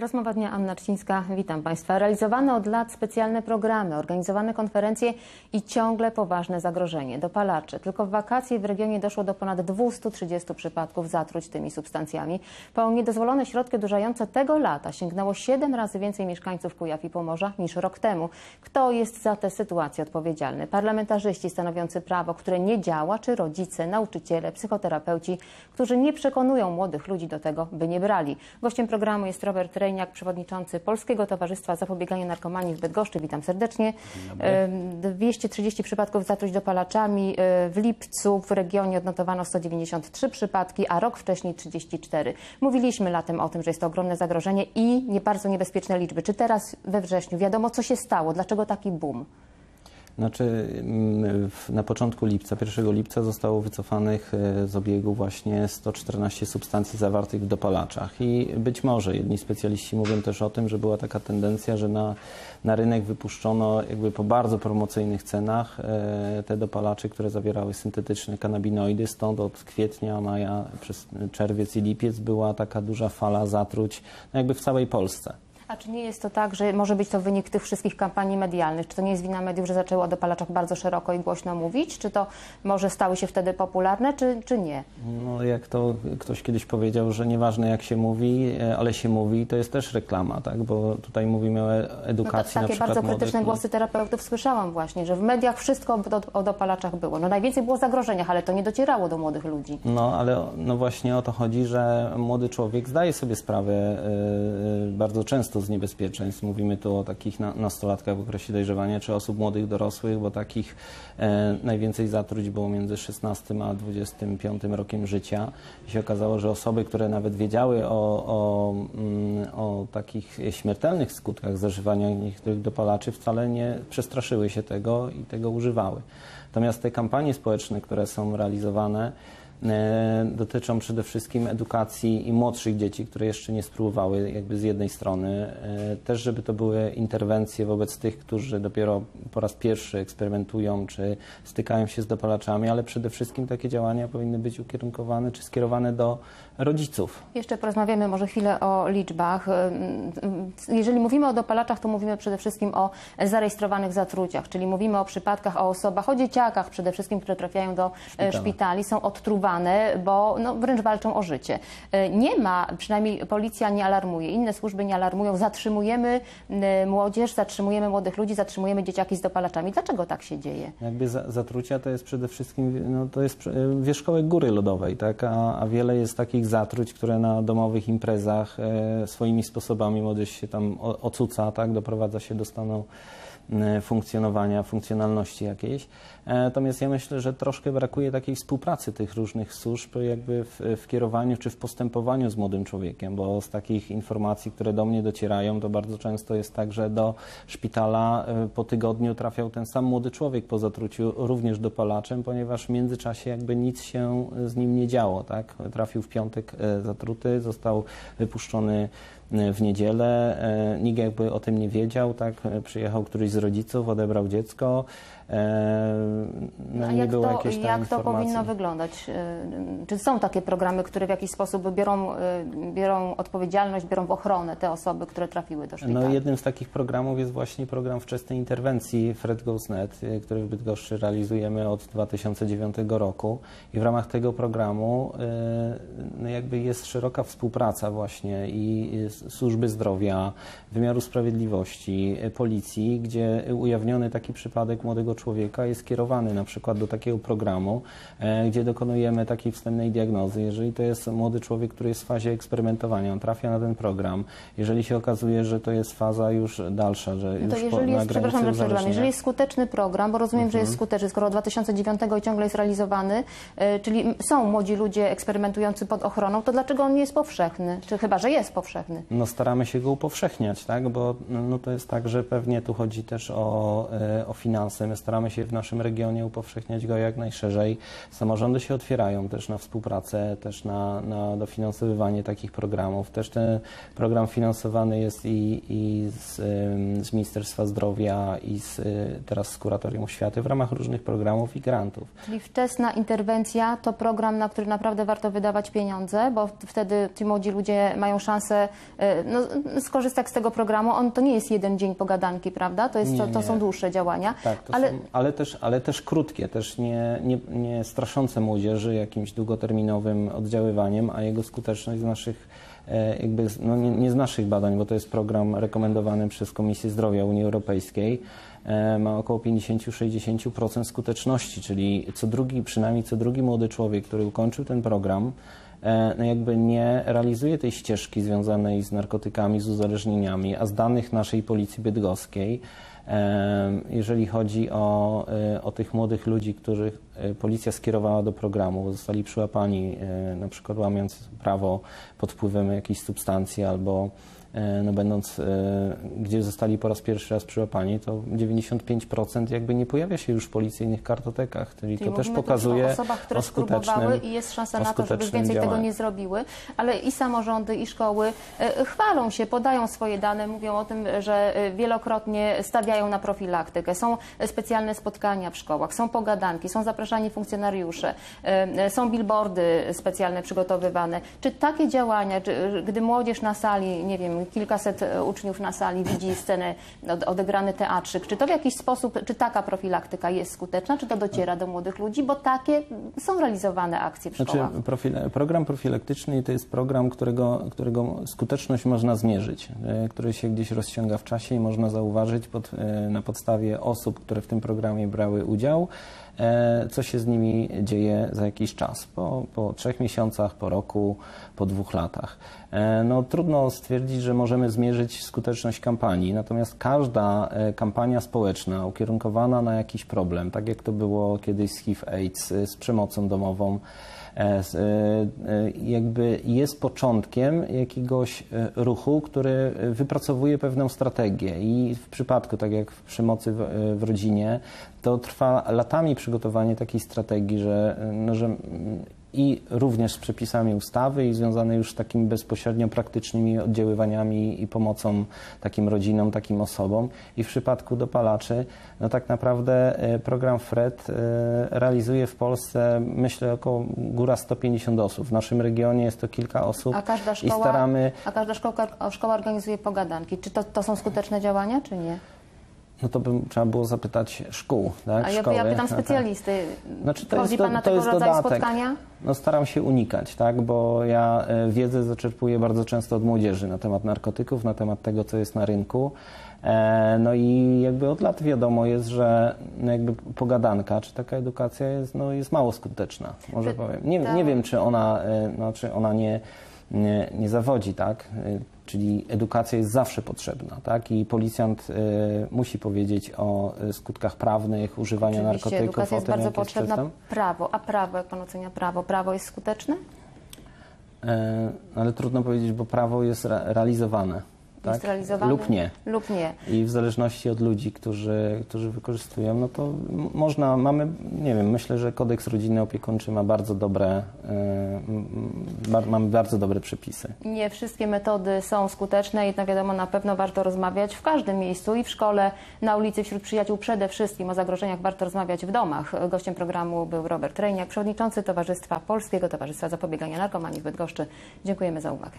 Rozmowa dnia Anna Czcińska. Witam Państwa. Realizowane od lat specjalne programy, organizowane konferencje i ciągle poważne zagrożenie. Dopalacze. Tylko w wakacje w regionie doszło do ponad 230 przypadków zatruć tymi substancjami. Po niedozwolone środki odurzające tego lata sięgnęło 7 razy więcej mieszkańców Kujaw i Pomorza niż rok temu. Kto jest za tę sytuację odpowiedzialny? Parlamentarzyści stanowiący prawo, które nie działa, czy rodzice, nauczyciele, psychoterapeuci, którzy nie przekonują młodych ludzi do tego, by nie brali. Gościem programu jest Robert Rejniak, przewodniczący Polskiego Towarzystwa Zapobiegania Narkomanii w Bydgoszczy. Witam serdecznie. Em, 230 przypadków zatruć dopalaczami. E, W lipcu w regionie odnotowano 193 przypadki, a rok wcześniej 34. Mówiliśmy latem o tym, że jest to ogromne zagrożenie i nie bardzo niebezpieczne liczby. Czy teraz we wrześniu wiadomo, co się stało? Dlaczego taki boom? Znaczy, mm, na początku lipca, 1 lipca zostało wycofanych e, z obiegu właśnie 114 substancji zawartych w dopalaczach i być może jedni specjaliści mówią też o tym, że była taka tendencja, że na, na rynek wypuszczono jakby po bardzo promocyjnych cenach e, te dopalacze, które zawierały syntetyczne kanabinoidy, stąd od kwietnia, maja, przez czerwiec i lipiec była taka duża fala zatruć no jakby w całej Polsce. A czy nie jest to tak, że może być to wynik tych wszystkich kampanii medialnych? Czy to nie jest wina mediów, że zaczęły o dopalaczach bardzo szeroko i głośno mówić? Czy to może stały się wtedy popularne, czy, czy nie? No, jak to ktoś kiedyś powiedział, że nieważne jak się mówi, e, ale się mówi, to jest też reklama, tak? Bo tutaj mówimy o e- No to, edukacji takie bardzo młodych krytyczne ludzi. głosy terapeutów słyszałam właśnie, że w mediach wszystko o, o dopalaczach było. No najwięcej było zagrożeniach, ale to nie docierało do młodych ludzi. No, ale no właśnie o to chodzi, że młody człowiek zdaje sobie sprawę e, bardzo często z niebezpieczeństw. Mówimy tu o takich na, nastolatkach w okresie dojrzewania, czy osób młodych, dorosłych, bo takich e, najwięcej zatruć było między 16 a 25 rokiem życia. I się okazało, że osoby, które nawet wiedziały o, o, mm, o takich śmiertelnych skutkach zażywania niektórych dopalaczy, wcale nie przestraszyły się tego i tego używały. Natomiast te kampanie społeczne, które są realizowane, dotyczą przede wszystkim edukacji i młodszych dzieci, które jeszcze nie spróbowały jakby z jednej strony. E, Też, żeby to były interwencje wobec tych, którzy dopiero po raz pierwszy eksperymentują, czy stykają się z dopalaczami, ale przede wszystkim takie działania powinny być ukierunkowane czy skierowane do rodziców. Jeszcze porozmawiamy może chwilę o liczbach. Ym, Jeżeli mówimy o dopalaczach, to mówimy przede wszystkim o zarejestrowanych zatruciach, czyli mówimy o przypadkach, o osobach, o dzieciakach przede wszystkim, które trafiają do e, Szpitala. szpitali, są odtruwane, bo no, wręcz walczą o życie. E, Nie ma, przynajmniej policja nie alarmuje, inne służby nie alarmują, zatrzymujemy e, młodzież, zatrzymujemy młodych ludzi, zatrzymujemy dzieciaki z dopalaczami. Dlaczego tak się dzieje? Jakby za, zatrucia to jest przede wszystkim no, to jest prze- wierzchołek góry lodowej, tak? a, a wiele jest takich zatruć, które na domowych imprezach e, swoimi sposobami młodzież się tam ocuca, tak? doprowadza się do stanu e, funkcjonowania, funkcjonalności jakiejś. E, Natomiast ja myślę, że troszkę brakuje takiej współpracy tych różnych służb jakby w, w kierowaniu czy w postępowaniu z młodym człowiekiem, bo z takich informacji, które do mnie docierają, to bardzo często jest tak, że do szpitala e, po tygodniu trafiał ten sam młody człowiek po zatruciu również dopalaczem, ponieważ w międzyczasie jakby nic się z nim nie działo, tak? Trafił w piątek e, zatruty, został wypuszczony e, w niedzielę, e, nikt jakby o tym nie wiedział, tak? E, Przyjechał któryś z rodziców, odebrał dziecko, e, no A jak to, jak to powinno wyglądać? Czy są takie programy, które w jakiś sposób biorą, biorą odpowiedzialność, biorą w ochronę te osoby, które trafiły do szpitala? No, jednym z takich programów jest właśnie program wczesnej interwencji Fred Goes Net, który w Bydgoszczy realizujemy od 2009 roku i w ramach tego programu no jakby jest szeroka współpraca właśnie i s- służby zdrowia, wymiaru sprawiedliwości, y, policji, gdzie ujawniony taki przypadek młodego człowieka jest kierowany na przykład do takiego programu, e, gdzie dokonujemy takiej wstępnej diagnozy. Jeżeli to jest młody człowiek, który jest w fazie eksperymentowania, on trafia na ten program, jeżeli się okazuje, że to jest faza już dalsza, że No to już po, jeżeli na jest, przepraszam, że przerwam, jeżeli jest skuteczny program, bo rozumiem, że Mhm. jest skuteczny, skoro od 2009 i ciągle jest realizowany, y, czyli są młodzi ludzie eksperymentujący pod ochroną, to dlaczego on nie jest powszechny? Czy chyba, że jest powszechny? No staramy się go upowszechniać, tak? Bo no, to jest tak, że pewnie tu chodzi też o, e, o finanse. My staramy się w naszym regionie upowszechniać go jak najszerzej. Samorządy się otwierają też na współpracę, też na, na dofinansowywanie takich programów. Też ten program finansowany jest i, i z, z Ministerstwa Zdrowia i z, e, teraz z Kuratorium Oświaty w ramach różnych programów i grantów. Czyli wczesna interwencja to program, na który naprawdę warto wydawać pieniądze, bo wtedy ci młodzi ludzie mają szansę no, skorzystać z tego programu. On to nie jest jeden dzień pogadanki, prawda? To, jest, Nie, to, to są dłuższe działania. Tak, to ale są, ale, też, ale też krótkie, też nie, nie, nie straszące młodzieży jakimś długoterminowym oddziaływaniem, a jego skuteczność z naszych, e, jakby, no nie, nie z naszych badań, bo to jest program rekomendowany przez Komisję Zdrowia Unii Europejskiej, e, ma około 50-60% skuteczności, czyli co drugi, przynajmniej co drugi młody człowiek, który ukończył ten program, e, no jakby nie realizuje tej ścieżki związanej z narkotykami, z uzależnieniami, a z danych naszej Policji Bydgoskiej, Em, Jeżeli chodzi o, e, o tych młodych ludzi, których e, policja skierowała do programu, zostali przyłapani e, na przykład łamiąc prawo pod wpływem jakiejś substancji albo e, no, będąc, e, gdzie zostali po raz pierwszy raz przyłapani, to 95% jakby nie pojawia się już w policyjnych kartotekach, czyli, Czyli to też pokazuje o osobach, które o spróbowały i jest szansa na to, żeby więcej tego działaniu. nie zrobiły, ale i samorządy, i szkoły e, chwalą się, podają swoje dane, mówią o tym, że e, wielokrotnie stawiają na profilaktykę. Są specjalne spotkania w szkołach, są pogadanki, są zapraszani funkcjonariusze, e, są billboardy specjalne przygotowywane. Czy takie działania, czy, e, gdy młodzież na sali, nie wiem, kilkaset e, uczniów na sali widzi scenę, od- odegrany teatrzyk, czy to w jakiś sposób, czy taka profilaktyka jest skuteczna, czy to dociera do młodych ludzi, bo takie są realizowane akcje w Znaczy, szkołach. profile, program profilaktyczny to jest program, którego, którego skuteczność można zmierzyć, e, który się gdzieś rozciąga w czasie i można zauważyć pod, e, na podstawie osób, które w tym programie brały udział, co się z nimi dzieje za jakiś czas, po, po trzech miesiącach, po roku, po dwóch latach. E, No, trudno stwierdzić, że możemy zmierzyć skuteczność kampanii, natomiast każda e, kampania społeczna ukierunkowana na jakiś problem, tak jak to było kiedyś z HIV-AIDS, e, z przemocą domową, e, e, e, jakby jest początkiem jakiegoś e, ruchu, który e, wypracowuje pewną strategię. I w przypadku, tak jak w przemocy w, e, w rodzinie, to trwa latami przygotowanie takiej strategii, że, e, no, że mm, i również z przepisami ustawy i związane już z takimi bezpośrednio praktycznymi oddziaływaniami i pomocą takim rodzinom, takim osobom. I w przypadku dopalaczy, no tak naprawdę e, program FRED e, realizuje w Polsce, myślę, około góra 150 osób. W naszym regionie jest to kilka osób A każda i szkoła, staramy, a każda szkoła, szkoła organizuje pogadanki. Czy to, to są skuteczne działania, czy nie? No to by trzeba było zapytać szkół, tak? A ja, Szkoły. ja pytam tak. specjalisty. Znaczy, to Chodzi jest do- pan na to tego jest rodzaju dodatek. spotkania? No staram się unikać, tak, bo ja e, wiedzę zaczerpuję bardzo często od młodzieży na temat narkotyków, na temat tego, co jest na rynku. E, No i jakby od lat wiadomo jest, że no jakby pogadanka, czy taka edukacja jest, no jest mało skuteczna, może Ty- powiem. Nie, tak. nie wiem, czy ona, e, no, czy ona nie, nie, nie zawodzi, tak? E, Czyli edukacja jest zawsze potrzebna, tak? I policjant e, musi powiedzieć o e, skutkach prawnych używania Oczywiście, narkotyków, edukacja jest bardzo jest potrzebna. system. Prawo, a prawo, jak pan ocenia prawo? Prawo jest skuteczne? E, ale trudno powiedzieć, bo prawo jest re- realizowane. Tak? Lub nie. Lub nie. I w zależności od ludzi, którzy, którzy wykorzystują, no to można, mamy, nie wiem, myślę, że kodeks rodzinny opiekuńczy ma bardzo dobre, e, m- m- bar, mamy bardzo dobre przepisy. Nie wszystkie metody są skuteczne, jednak wiadomo, na pewno warto rozmawiać w każdym miejscu i w szkole, na ulicy, wśród przyjaciół. Przede wszystkim o zagrożeniach warto rozmawiać w domach. Gościem programu był Robert Rejniak, przewodniczący Towarzystwa Polskiego Towarzystwa Zapobiegania Narkomanii w Bydgoszczy. Dziękujemy za uwagę.